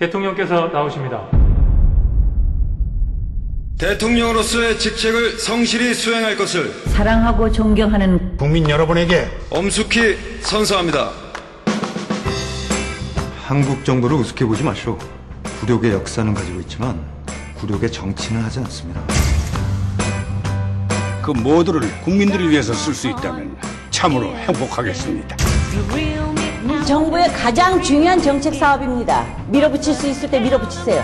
대통령께서 나오십니다. 대통령으로서의 직책을 성실히 수행할 것을 사랑하고 존경하는 국민 여러분에게 엄숙히 선서합니다. 한국 정부를 우습게 보지 마시오. 굴욕의 역사는 가지고 있지만 굴욕의 정치는 하지 않습니다. 그 모두를 국민들을 위해서 쓸 수 있다면 참으로 행복하겠습니다. 정부의 가장 중요한 정책 사업입니다. 밀어붙일 수 있을 때 밀어붙이세요.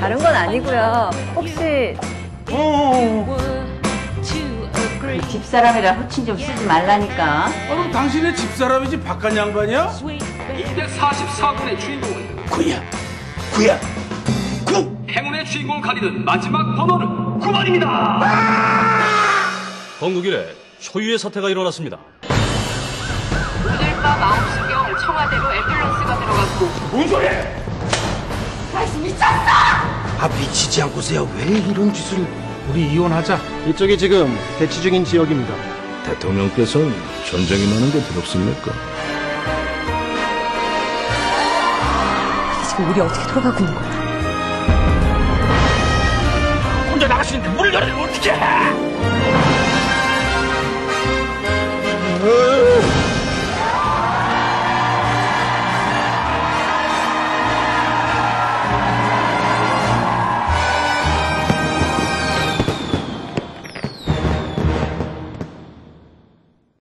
다른 건 아니고요. 혹시 집사람이라 호칭 좀 쓰지 말라니까. 그럼 당신의 집사람이지 바깥 양반이야? 244군의 주인공은 구야, 구야, 구! 행운의 주인공을 가리는 마지막 번호는 9번입니다. 건국 이래 초유의 사태가 일어났습니다. 오늘 밤 9시경 청와대로 앰뷸런스가 들어갔고 아, 미치지 않고서야 왜 이런 짓을. 우리 이혼하자. 이쪽이 지금 대치 중인 지역입니다. 대통령께서는 전쟁이 나는 게 두렵습니까? 지금 우리 어떻게 돌아가고 있는 거야? 혼자 나갈 수 있는데 문을 열어주면 어떡해!